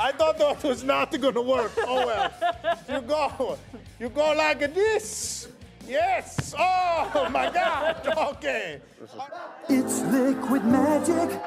I thought that was not going to work. Oh well. You go. You go like this. Yes. Oh my God. Okay. It's liquid magic.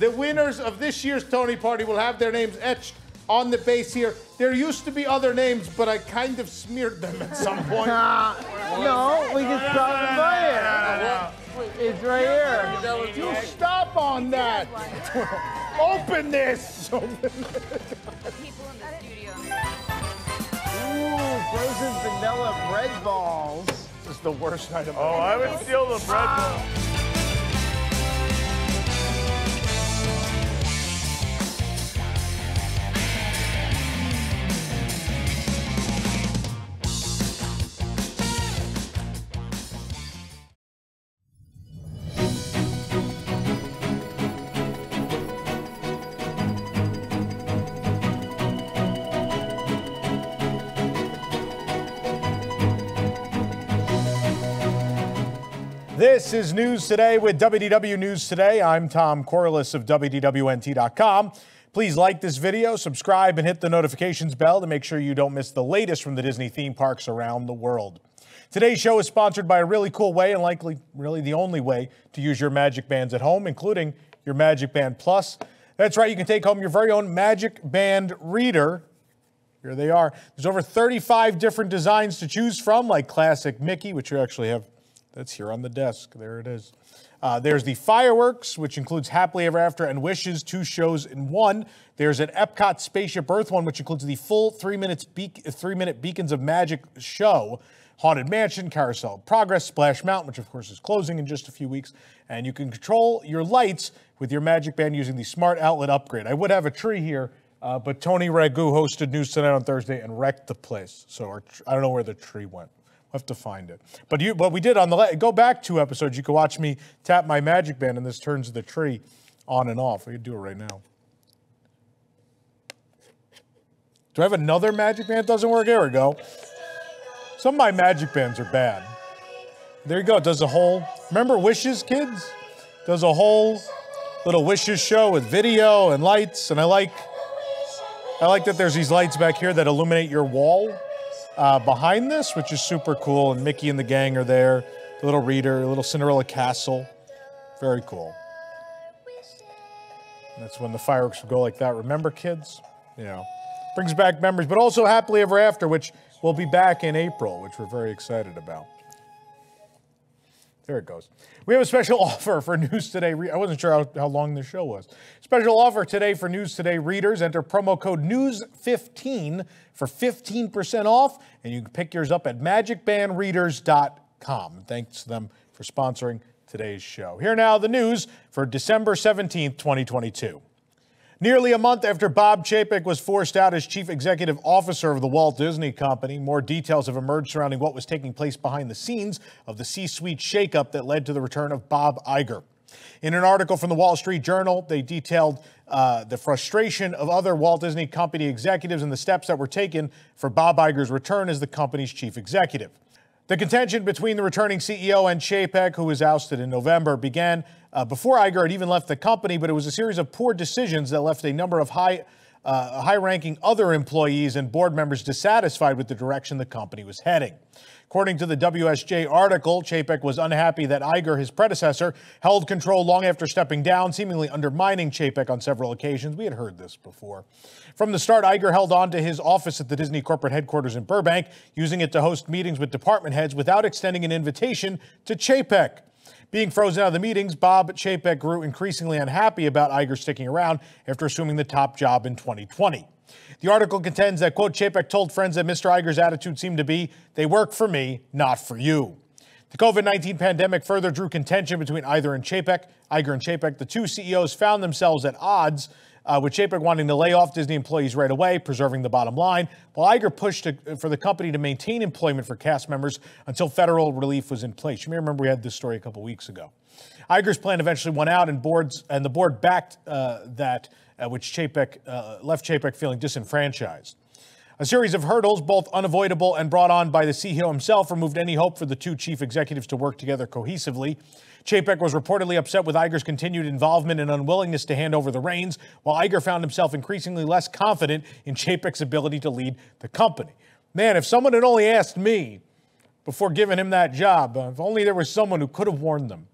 The winners of this year's Tony Party will have their names etched on the base here. There used to be other names, but I kind of smeared them at some point. no, we can stop it right here. It's right here. You stop on that. Open this. People in the studio. Ooh, frozen vanilla bread balls. This is the worst item. Oh, I would steal the bread ball. This is News Today with WDW News Today. I'm Tom Corless of WDWNT.com. Please like this video, subscribe, and hit the notifications bell to make sure you don't miss the latest from the Disney theme parks around the world. Today's show is sponsored by a really cool way, and likely really the only way, to use your Magic Bands at home, including your Magic Band Plus. That's right, you can take home your very own Magic Band reader here they are. There's over 35 different designs to choose from, like classic Mickey, which you actually have. That's here on the desk. There it is. Uh, there's the fireworks, which includes Happily Ever After and Wishes, two shows in one. There's an Epcot Spaceship Earth one, which includes the full three minutes three minute Beacons of Magic show. Haunted Mansion, Carousel Progress, Splash Mountain, which of course is closing in just a few weeks. And you can control your lights with your Magic Band using the Smart Outlet upgrade. I would have a tree here, uh, but Tony Ragu hosted News Tonight on Thursday and wrecked the place. So tr- I don't know where the tree went. We'll have to find it. But you, what we did on the go back two episodes, you can watch me tap my Magic Band, and this turns the tree on and off. We can do it right now. Do I have another Magic Band? Doesn't work. Here we go. Some of my Magic Bands are bad. There you go. It does a whole. Remember Wishes, kids? Does a whole little Wishes show with video and lights, and I like. I like that there's these lights back here that illuminate your wall uh, behind this, which is super cool. And Mickey and the gang are there. The little reader, a little Cinderella castle. Very cool. And that's when the fireworks would go like that. Remember, kids? You know, brings back memories, but also Happily Ever After, which will be back in April, which we're very excited about. There it goes. We have a special offer for News Today. I wasn't sure how, how long the show was. Special offer today for News Today readers. Enter promo code NEWS15 for 15% off, and you can pick yours up at magicbandreaders.com. Thanks to them for sponsoring today's show. Here now, the news for December 17th, 2022. Nearly a month after Bob Chapek was forced out as chief executive officer of the Walt Disney Company, more details have emerged surrounding what was taking place behind the scenes of the C suite shakeup that led to the return of Bob Iger. In an article from the Wall Street Journal, they detailed uh, the frustration of other Walt Disney Company executives and the steps that were taken for Bob Iger's return as the company's chief executive. The contention between the returning CEO and Chapek, who was ousted in November, began uh, before Iger had even left the company, but it was a series of poor decisions that left a number of high, uh, high-ranking other employees and board members dissatisfied with the direction the company was heading. According to the WSJ article, Chapek was unhappy that Iger, his predecessor, held control long after stepping down, seemingly undermining Chapek on several occasions. We had heard this before. From the start, Iger held on to his office at the Disney corporate headquarters in Burbank, using it to host meetings with department heads without extending an invitation to Chapek. Being frozen out of the meetings, Bob Chapek grew increasingly unhappy about Iger sticking around after assuming the top job in 2020. The article contends that, quote, Chapek told friends that Mr. Iger's attitude seemed to be, they work for me, not for you. The COVID 19 pandemic further drew contention between Iger and Chapek. Iger and Chapek, the two CEOs, found themselves at odds, uh, with Chapek wanting to lay off Disney employees right away, preserving the bottom line, while Iger pushed to, for the company to maintain employment for cast members until federal relief was in place. You may remember we had this story a couple weeks ago. Iger's plan eventually went out, and boards and the board backed uh, that, uh, which Chapek uh, left Chapek feeling disenfranchised. A series of hurdles, both unavoidable and brought on by the CEO himself, removed any hope for the two chief executives to work together cohesively. Chapek was reportedly upset with Iger's continued involvement and unwillingness to hand over the reins, while Iger found himself increasingly less confident in Chapek's ability to lead the company. Man, if someone had only asked me before giving him that job, uh, if only there was someone who could have warned them.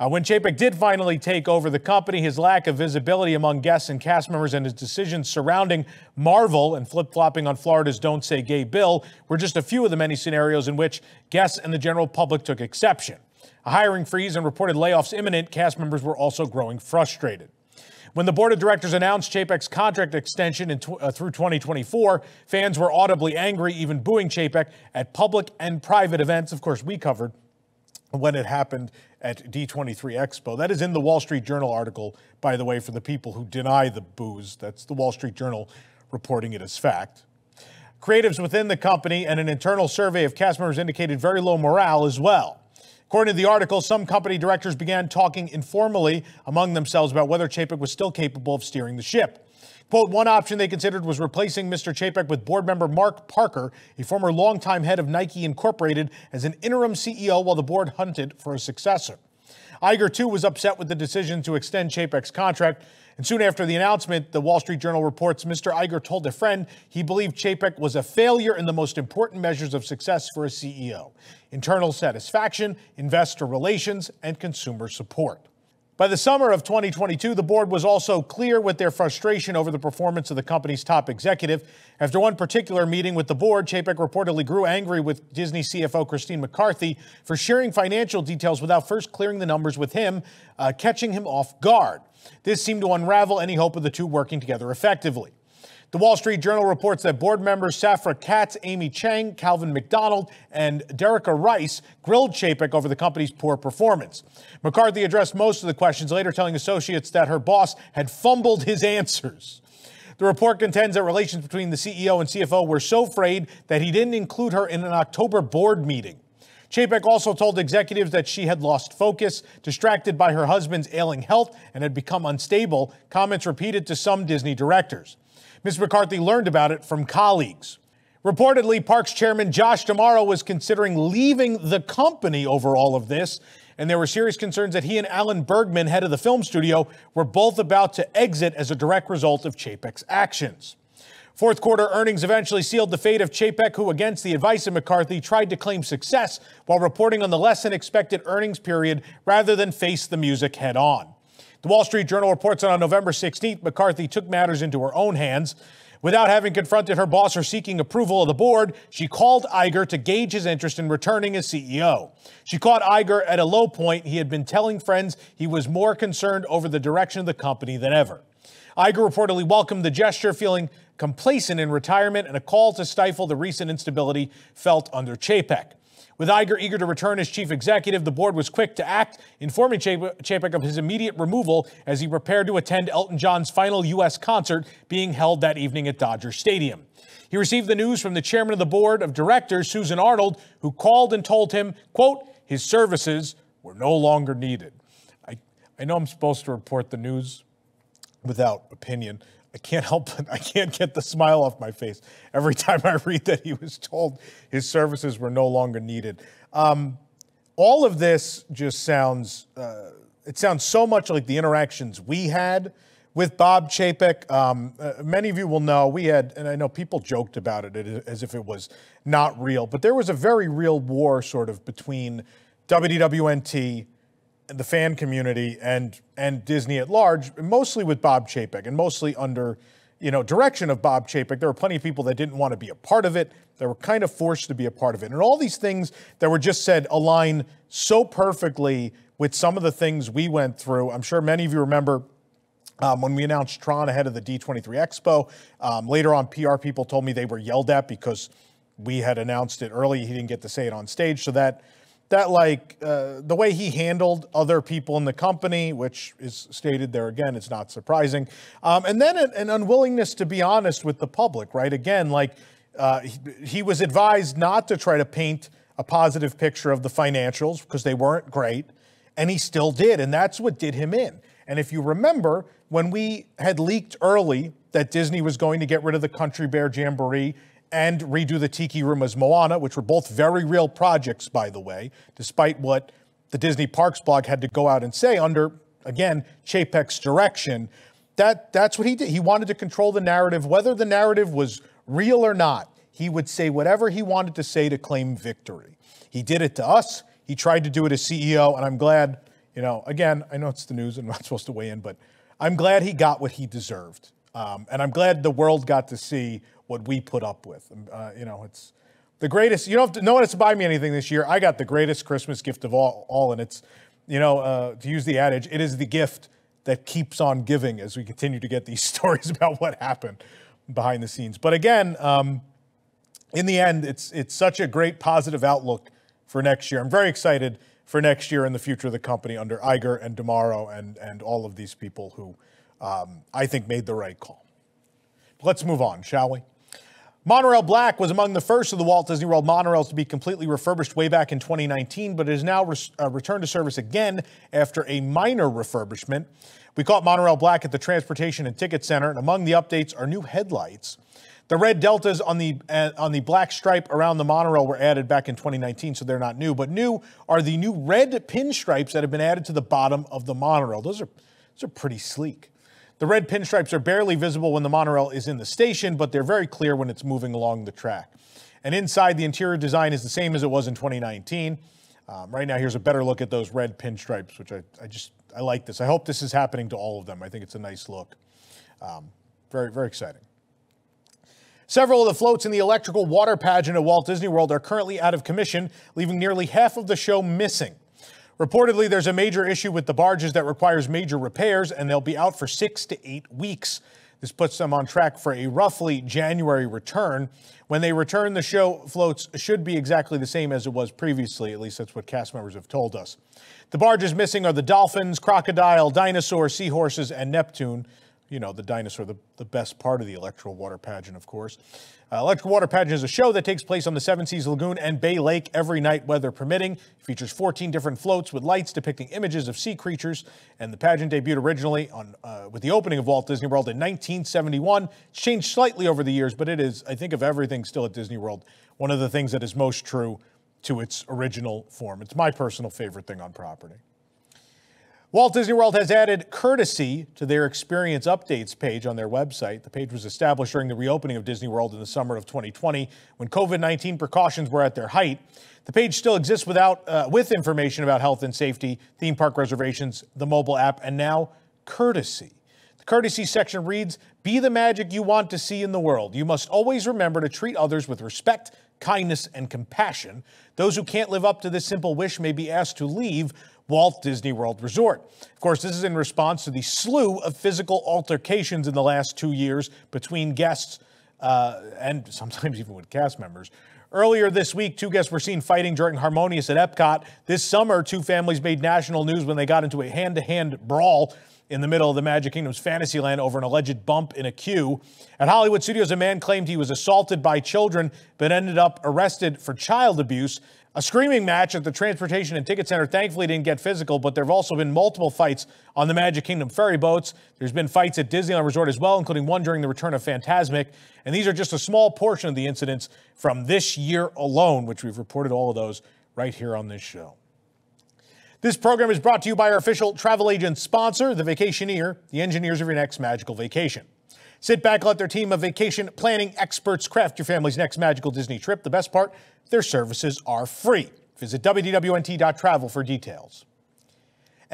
Uh, when Chapek did finally take over the company, his lack of visibility among guests and cast members and his decisions surrounding Marvel and flip flopping on Florida's Don't Say Gay bill were just a few of the many scenarios in which guests and the general public took exception. A hiring freeze and reported layoffs imminent, cast members were also growing frustrated. When the board of directors announced Chapek's contract extension uh, through 2024, fans were audibly angry, even booing Chapek at public and private events. Of course, we covered when it happened at D23 Expo. That is in the Wall Street Journal article, by the way, for the people who deny the booze. That's the Wall Street Journal reporting it as fact. Creatives within the company and an internal survey of cast members indicated very low morale as well. According to the article, some company directors began talking informally among themselves about whether Chapek was still capable of steering the ship. Quote, one option they considered was replacing Mr. Chapek with board member Mark Parker, a former longtime head of Nike Incorporated, as an interim CEO while the board hunted for a successor. Iger, too, was upset with the decision to extend Chapek's contract. And soon after the announcement, the Wall Street Journal reports Mr. Iger told a friend he believed Chapek was a failure in the most important measures of success for a CEO internal satisfaction, investor relations, and consumer support. By the summer of 2022, the board was also clear with their frustration over the performance of the company's top executive. After one particular meeting with the board, Chapek reportedly grew angry with Disney CFO Christine McCarthy for sharing financial details without first clearing the numbers with him, uh, catching him off guard. This seemed to unravel any hope of the two working together effectively. The Wall Street Journal reports that board members Safra Catz, Amy Chang, Calvin McDonald, and Derica Rice grilled Chapek over the company's poor performance. McCarthy addressed most of the questions, later telling associates that her boss had fumbled his answers. The report contends that relations between the CEO and CFO were so frayed that he didn't include her in an October board meeting. Chapek also told executives that she had lost focus, distracted by her husband's ailing health, and had become unstable, comments repeated to some Disney directors. Ms. McCarthy learned about it from colleagues. Reportedly, Parks chairman Josh D'Amaro was considering leaving the company over all of this, and there were serious concerns that he and Alan Bergman, head of the film studio, were both about to exit as a direct result of Chapek's actions. Fourth quarter earnings eventually sealed the fate of Chapek, who, against the advice of McCarthy, tried to claim success while reporting on the less than expected earnings period rather than face the music head on. The Wall Street Journal reports that on November 16th, McCarthy took matters into her own hands. Without having confronted her boss or seeking approval of the board, she called Iger to gauge his interest in returning as CEO. She caught Iger at a low point. He had been telling friends he was more concerned over the direction of the company than ever. Iger reportedly welcomed the gesture, feeling complacent in retirement and a call to stifle the recent instability felt under Chapek. With Iger eager to return as chief executive, the board was quick to act, informing Chapek of his immediate removal as he prepared to attend Elton John's final U.S. concert being held that evening at Dodger Stadium. He received the news from the chairman of the board of directors, Susan Arnold, who called and told him, quote, his services were no longer needed. I, I know I'm supposed to report the news without opinion. I can't help it. I can't get the smile off my face every time I read that he was told his services were no longer needed. Um, all of this just sounds, uh, it sounds so much like the interactions we had with Bob Chapek. Um, uh, many of you will know we had, and I know people joked about it as if it was not real, but there was a very real war sort of between WDWNT the fan community and and Disney at large, mostly with Bob Chapek and mostly under you know direction of Bob Chapek. There were plenty of people that didn't want to be a part of it. They were kind of forced to be a part of it, and all these things that were just said align so perfectly with some of the things we went through. I'm sure many of you remember. Um, when we announced Tron ahead of the D23 Expo, um, later on, PR people told me they were yelled at because we had announced it early. He didn't get to say it on stage. So that that like uh, the way he handled other people in the company, which is stated there again, it's not surprising, um, and then an, an, unwillingness to be honest with the public, right? Again, like uh, he, he, was advised not to try to paint a positive picture of the financials because they weren't great, and he still did, and that's what did him in. And if you remember, when we had leaked early that Disney was going to get rid of the Country Bear Jamboree and redo the Tiki Room as Moana, which were both very real projects, by the way, despite what the Disney Parks blog had to go out and say under, again, Chapek's direction. That, that's what he did. He wanted to control the narrative, whether the narrative was real or not. He would say whatever he wanted to say to claim victory. He did it to us. He tried to do it as CEO, and I'm glad, you know, again, I know it's the news and I'm not supposed to weigh in, but I'm glad he got what he deserved. Um, and I'm glad the world got to see what we put up with. Uh, you know, it's the greatest. You don't have to, no one has to buy me anything this year. I got the greatest Christmas gift of all, all and it's, you know, uh, to use the adage, it is the gift that keeps on giving as we continue to get these stories about what happened behind the scenes. But again, um, in the end, it's it's such a great positive outlook for next year. I'm very excited for next year and the future of the company under Iger and D'Amaro and and all of these people who um, I think made the right call. Let's move on, shall we? Monorail Black was among the first of the Walt Disney World monorails to be completely refurbished way back in 2019, but it is now re- uh, returned to service again after a minor refurbishment. We caught Monorail Black at the Transportation and Ticket Center, and among the updates are new headlights. The red deltas on the uh, on the black stripe around the monorail were added back in 2019, so they're not new. But new are the new red pinstripes that have been added to the bottom of the monorail. Those are those are pretty sleek. The red pinstripes are barely visible when the monorail is in the station, but they're very clear when it's moving along the track. And inside, the interior design is the same as it was in 2019. Um, right now, here's a better look at those red pinstripes, which I, I just I like this. I hope this is happening to all of them. I think it's a nice look. Um, very very exciting. Several of the floats in the electrical water pageant at Walt Disney World are currently out of commission, leaving nearly half of the show missing. Reportedly, there's a major issue with the barges that requires major repairs, and they'll be out for six to eight weeks. This puts them on track for a roughly January return. When they return, the show floats should be exactly the same as it was previously. At least that's what cast members have told us. The barges missing are the Dolphins, Crocodile, Dinosaur, Seahorses, and Neptune you know, the dinosaur, the, the best part of the electrical water pageant, of course. Uh, electrical water pageant is a show that takes place on the Seven Seas Lagoon and Bay Lake every night, weather permitting. It features 14 different floats with lights depicting images of sea creatures. And the pageant debuted originally on uh, with the opening of Walt Disney World in 1971. It's changed slightly over the years, but it is, I think, of everything still at Disney World, one of the things that is most true to its original form. It's my personal favorite thing on property. Walt Disney World has added courtesy to their experience updates page on their website. The page was established during the reopening of Disney World in the summer of 2020 when COVID 19 precautions were at their height. The page still exists without, uh, with information about health and safety, theme park reservations, the mobile app, and now courtesy. The courtesy section reads Be the magic you want to see in the world. You must always remember to treat others with respect, kindness, and compassion. Those who can't live up to this simple wish may be asked to leave Walt Disney World Resort. Of course, this is in response to the slew of physical altercations in the last two years between guests uh, and sometimes even with cast members. Earlier this week, two guests were seen fighting during Harmonious at Epcot. This summer, two families made national news when they got into a hand to hand brawl in the middle of the Magic Kingdom's Fantasyland over an alleged bump in a queue. At Hollywood Studios, a man claimed he was assaulted by children but ended up arrested for child abuse. A screaming match at the Transportation and Ticket Center thankfully didn't get physical, but there have also been multiple fights on the Magic Kingdom ferry boats. There's been fights at Disneyland Resort as well, including one during the return of Fantasmic. And these are just a small portion of the incidents from this year alone, which we've reported all of those right here on this show. This program is brought to you by our official travel agent sponsor, The Vacationeer, the engineers of your next magical vacation. Sit back let their team of vacation planning experts craft your family's next magical Disney trip. The best part, their services are free. Visit WDWNT.travel for details.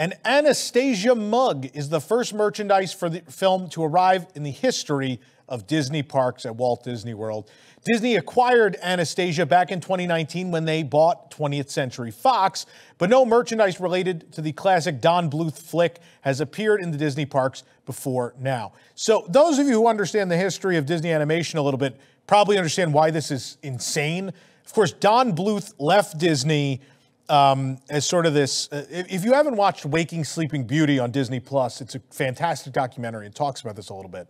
An Anastasia mug is the first merchandise for the film to arrive in the history of Disney parks at Walt Disney World. Disney acquired Anastasia back in 2019 when they bought 20th Century Fox, but no merchandise related to the classic Don Bluth flick has appeared in the Disney parks before now. So, those of you who understand the history of Disney animation a little bit probably understand why this is insane. Of course, Don Bluth left Disney um, as sort of this. Uh, if you haven't watched Waking Sleeping Beauty on Disney Plus, it's a fantastic documentary and talks about this a little bit.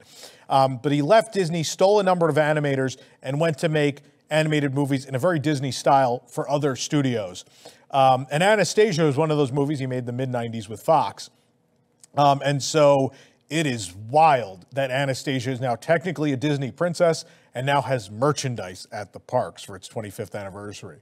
Um, but he left Disney, stole a number of animators, and went to make animated movies in a very Disney style for other studios. Um, and Anastasia was one of those movies he made in the mid 90s with Fox. Um, and so it is wild that Anastasia is now technically a Disney princess and now has merchandise at the parks for its 25th anniversary.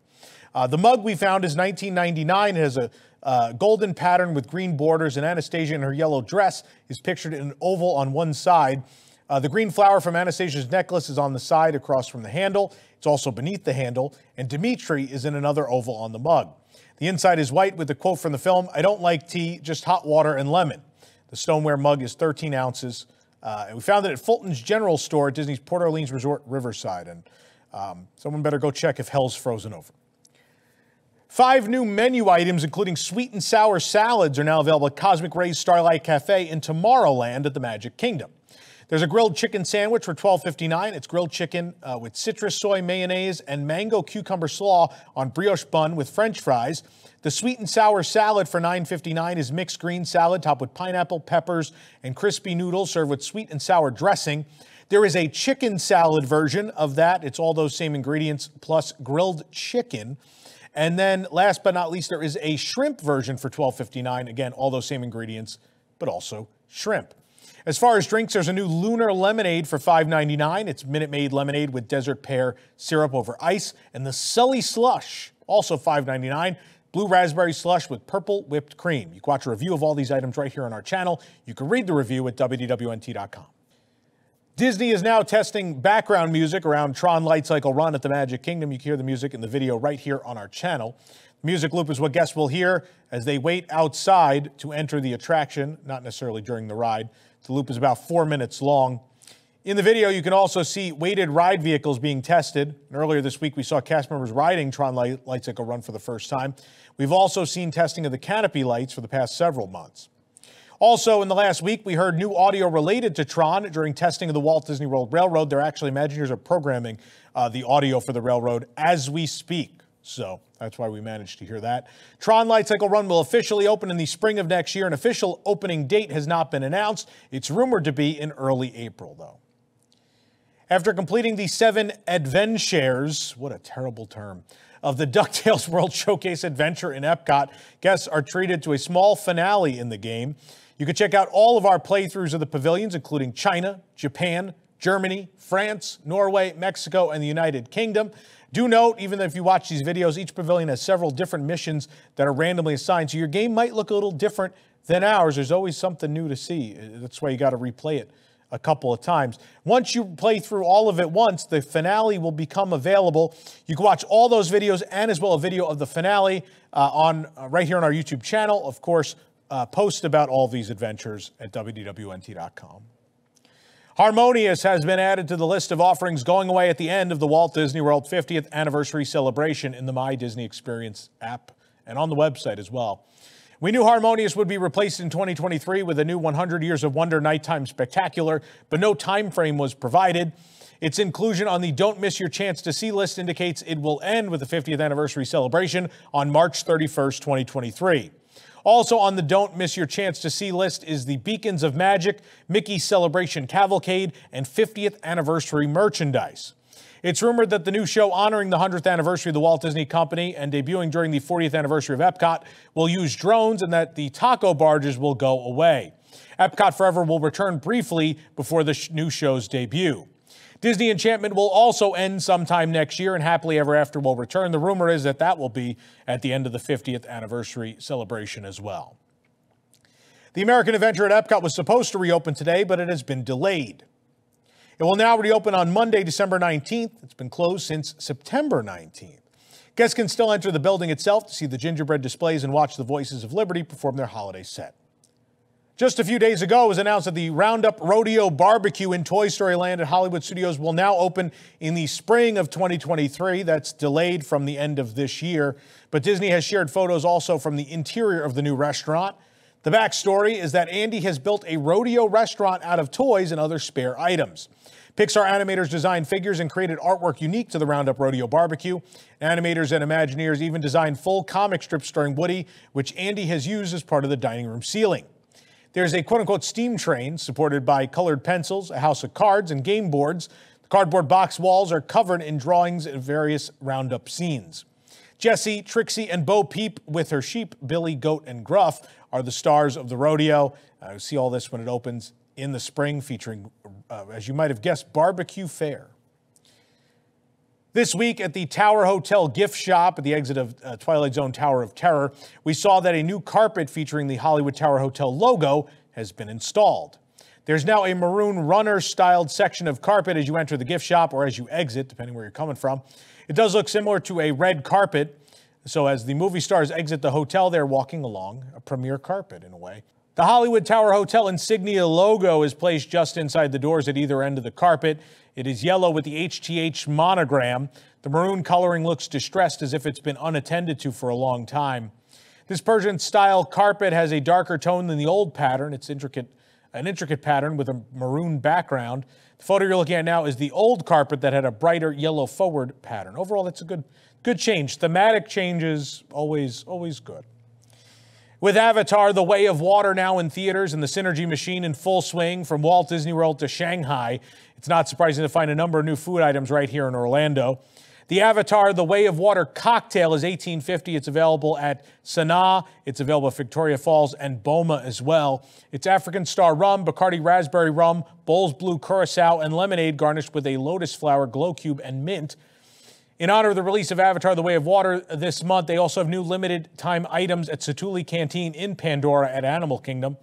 Uh, the mug we found is 1999. It has a uh, golden pattern with green borders, and Anastasia in her yellow dress is pictured in an oval on one side. Uh, the green flower from Anastasia's necklace is on the side across from the handle. It's also beneath the handle, and Dimitri is in another oval on the mug. The inside is white with the quote from the film I don't like tea, just hot water and lemon. The stoneware mug is 13 ounces. Uh, and we found it at Fulton's General Store at Disney's Port Orleans Resort Riverside. And um, someone better go check if hell's frozen over. Five new menu items, including sweet and sour salads, are now available at Cosmic Ray's Starlight Cafe in Tomorrowland at the Magic Kingdom. There's a grilled chicken sandwich for $12.59. It's grilled chicken uh, with citrus soy mayonnaise and mango cucumber slaw on brioche bun with french fries. The sweet and sour salad for $9.59 is mixed green salad topped with pineapple, peppers, and crispy noodles served with sweet and sour dressing. There is a chicken salad version of that. It's all those same ingredients plus grilled chicken. And then last but not least, there is a shrimp version for $12.59. Again, all those same ingredients, but also shrimp. As far as drinks, there's a new Lunar Lemonade for $5.99. It's Minute Maid lemonade with desert pear syrup over ice. And the Sully Slush, also $5.99. Blue raspberry slush with purple whipped cream. You can watch a review of all these items right here on our channel. You can read the review at WDWNT.com. Disney is now testing background music around Tron Light Cycle Run at the Magic Kingdom. You can hear the music in the video right here on our channel. The Music loop is what guests will hear as they wait outside to enter the attraction, not necessarily during the ride. The loop is about four minutes long. In the video, you can also see weighted ride vehicles being tested. And earlier this week, we saw cast members riding Tron Light, Light Cycle Run for the first time. We've also seen testing of the canopy lights for the past several months. Also, in the last week, we heard new audio related to Tron during testing of the Walt Disney World Railroad. They're actually, Imagineers are programming uh, the audio for the railroad as we speak. So that's why we managed to hear that. Tron Light Cycle Run will officially open in the spring of next year. An official opening date has not been announced. It's rumored to be in early April, though. After completing the seven adventures, what a terrible term, of the DuckTales World Showcase Adventure in Epcot, guests are treated to a small finale in the game. You can check out all of our playthroughs of the pavilions, including China, Japan, Germany, France, Norway, Mexico, and the United Kingdom. Do note, even if you watch these videos, each pavilion has several different missions that are randomly assigned. So your game might look a little different than ours. There's always something new to see. That's why you got to replay it a couple of times. Once you play through all of it once, the finale will become available. You can watch all those videos and as well a video of the finale uh, on uh, right here on our YouTube channel. Of course, uh, post about all these adventures at WDWNT.com. Harmonious has been added to the list of offerings going away at the end of the Walt Disney World 50th anniversary celebration in the My Disney Experience app and on the website as well. We knew Harmonious would be replaced in 2023 with a new 100 Years of Wonder Nighttime Spectacular, but no time frame was provided. Its inclusion on the Don't Miss Your Chance to See list indicates it will end with the 50th anniversary celebration on March 31st, 2023. Also on the Don't Miss Your Chance to See list is the Beacons of Magic, Mickey Celebration Cavalcade, and 50th Anniversary merchandise. It's rumored that the new show honoring the 100th anniversary of the Walt Disney Company and debuting during the 40th anniversary of Epcot will use drones and that the taco barges will go away. Epcot Forever will return briefly before the new show's debut. Disney Enchantment will also end sometime next year, and Happily Ever After will return. The rumor is that that will be at the end of the 50th anniversary celebration as well. The American Adventure at Epcot was supposed to reopen today, but it has been delayed. It will now reopen on Monday, December 19th. It's been closed since September 19th. Guests can still enter the building itself to see the gingerbread displays and watch the Voices of Liberty perform their holiday set. Just a few days ago, it was announced that the Roundup Rodeo Barbecue in Toy Story Land at Hollywood Studios will now open in the spring of 2023. That's delayed from the end of this year. But Disney has shared photos also from the interior of the new restaurant. The backstory is that Andy has built a rodeo restaurant out of toys and other spare items. Pixar animators designed figures and created artwork unique to the Roundup Rodeo Barbecue. Animators and Imagineers even designed full comic strips starring Woody, which Andy has used as part of the dining room ceiling. There's a quote unquote steam train supported by colored pencils, a house of cards, and game boards. The cardboard box walls are covered in drawings of various roundup scenes. Jessie, Trixie, and Bo Peep with her sheep, Billy, Goat, and Gruff are the stars of the rodeo. Uh, see all this when it opens in the spring, featuring, uh, as you might have guessed, barbecue fare. This week at the Tower Hotel gift shop at the exit of uh, Twilight Zone Tower of Terror, we saw that a new carpet featuring the Hollywood Tower Hotel logo has been installed. There's now a maroon runner styled section of carpet as you enter the gift shop or as you exit, depending where you're coming from. It does look similar to a red carpet. So as the movie stars exit the hotel, they're walking along a premier carpet in a way. The Hollywood Tower Hotel insignia logo is placed just inside the doors at either end of the carpet. It is yellow with the HTH monogram. The maroon coloring looks distressed as if it's been unattended to for a long time. This Persian style carpet has a darker tone than the old pattern. It's intricate, an intricate pattern with a maroon background. The photo you're looking at now is the old carpet that had a brighter yellow forward pattern. Overall, that's a good, good change. Thematic changes, always, always good. With Avatar, The Way of Water now in theaters and the Synergy Machine in full swing from Walt Disney World to Shanghai, it's not surprising to find a number of new food items right here in Orlando. The Avatar The Way of Water cocktail is 1850. It's available at Sanaa. It's available at Victoria Falls and Boma as well. It's African Star rum, Bacardi raspberry rum, Bols Blue curacao, and lemonade garnished with a lotus flower glow cube and mint. In honor of the release of Avatar The Way of Water this month, they also have new limited time items at Satu'li Canteen in Pandora at Animal Kingdom.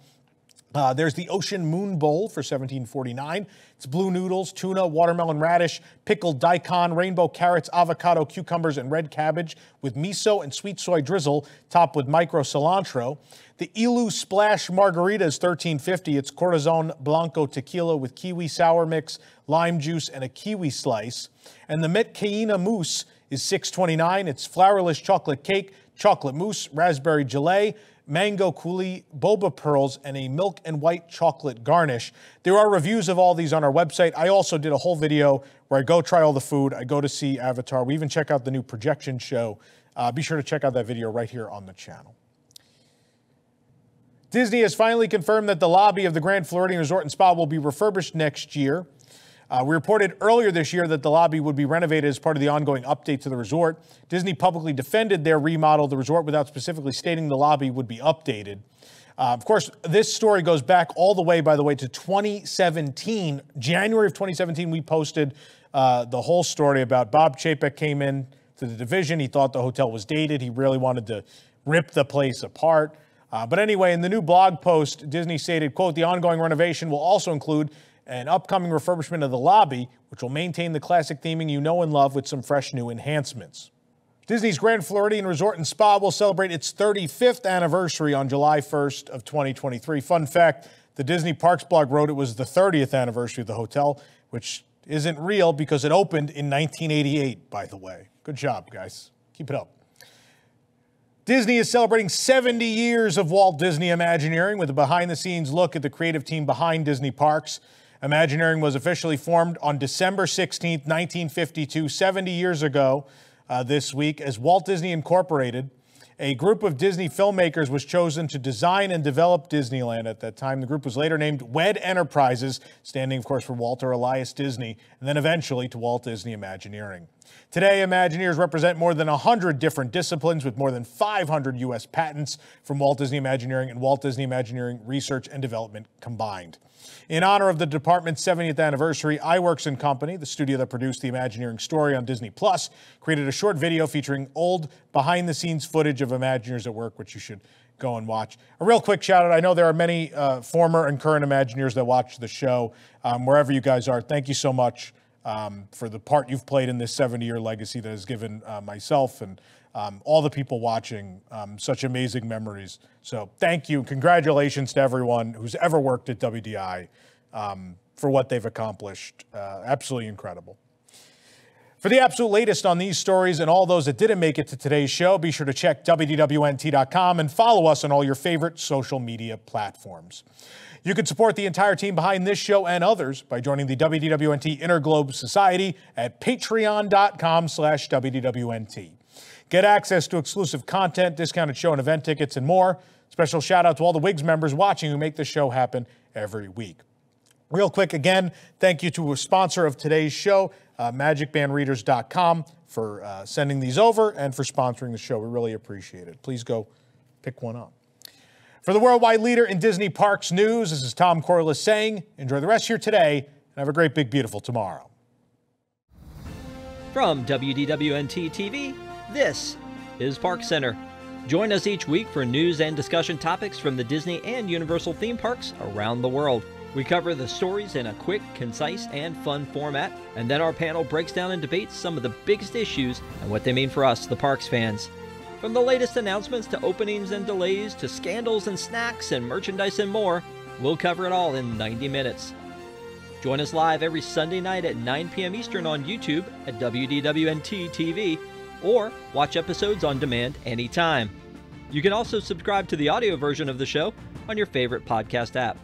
Uh, there's the Ocean Moon Bowl for 1749. It's blue noodles, tuna, watermelon radish, pickled daikon, rainbow carrots, avocado, cucumbers, and red cabbage with miso and sweet soy drizzle, topped with micro cilantro. The Ilu Splash Margarita is 1350. It's Corazon Blanco tequila with kiwi sour mix, lime juice, and a kiwi slice. And the Metkayina Mousse is 629. It's flourless chocolate cake, chocolate mousse, raspberry gelée, mango coulis, boba pearls, and a milk and white chocolate garnish. There are reviews of all these on our website. I also did a whole video where I go try all the food. I go to see Avatar. We even check out the new projection show. Uh, be sure to check out that video right here on the channel. Disney has finally confirmed that the lobby of the Grand Floridian Resort and Spa will be refurbished next year. Uh, we reported earlier this year that the lobby would be renovated as part of the ongoing update to the resort. Disney publicly defended their remodel of the resort without specifically stating the lobby would be updated. Uh, of course, this story goes back all the way, by the way, to 2017. January of 2017, we posted uh, the whole story about Bob Chapek came in to the division. He thought the hotel was dated. He really wanted to rip the place apart. Uh, but anyway, in the new blog post, Disney stated, quote, the ongoing renovation will also include an upcoming refurbishment of the lobby, which will maintain the classic theming you know and love with some fresh new enhancements. Disney's Grand Floridian Resort and Spa will celebrate its 35th anniversary on July 1st of 2023. Fun fact, the Disney Parks blog wrote it was the 30th anniversary of the hotel, which isn't real because it opened in 1988, by the way. Good job, guys. Keep it up. Disney is celebrating 70 years of Walt Disney Imagineering with a behind the scenes look at the creative team behind Disney Parks. Imagineering was officially formed on December 16, 1952, 70 years ago uh, this week, as Walt Disney Incorporated. A group of Disney filmmakers was chosen to design and develop Disneyland at that time. The group was later named WED Enterprises, standing, of course, for Walter Elias Disney, and then eventually to Walt Disney Imagineering. Today, Imagineers represent more than 100 different disciplines with more than 500 U.S. patents from Walt Disney Imagineering and Walt Disney Imagineering Research and Development combined. In honor of the department's 70th anniversary, Iwerks and Company, the studio that produced the Imagineering story on Disney Plus, created a short video featuring old behind-the-scenes footage of Imagineers at work, which you should go and watch. A real quick shout out. I know there are many uh, former and current Imagineers that watch the show, um, wherever you guys are. Thank you so much um, for the part you've played in this 70 year legacy that has given uh, myself and um, all the people watching um, such amazing memories. So thank you. Congratulations to everyone who's ever worked at WDI um, for what they've accomplished. Uh, absolutely incredible. For the absolute latest on these stories and all those that didn't make it to today's show, be sure to check WDWNT.com and follow us on all your favorite social media platforms. You can support the entire team behind this show and others by joining the WDWNT Interglobe Society at patreon.com slash WDWNT. Get access to exclusive content, discounted show and event tickets, and more. Special shout out to all the WIGS members watching who make this show happen every week. Real quick, again, thank you to a sponsor of today's show, uh, magicbandreaders.com. for uh, sending these over and for sponsoring the show. We really appreciate it. Please go pick one up. For the worldwide leader in Disney Parks news, this is Tom Corless saying, enjoy the rest of your today and have a great, big, beautiful tomorrow. From WDWNT TV, this is Park Center. Join us each week for news and discussion topics from the Disney and Universal theme parks around the world. We cover the stories in a quick, concise, and fun format, and then our panel breaks down and debates some of the biggest issues and what they mean for us, the parks fans. From the latest announcements to openings and delays to scandals and snacks and merchandise and more, we'll cover it all in 90 minutes. Join us live every Sunday night at 9 p.m. Eastern on YouTube at WDWNT TV or watch episodes on demand anytime. You can also subscribe to the audio version of the show on your favorite podcast app.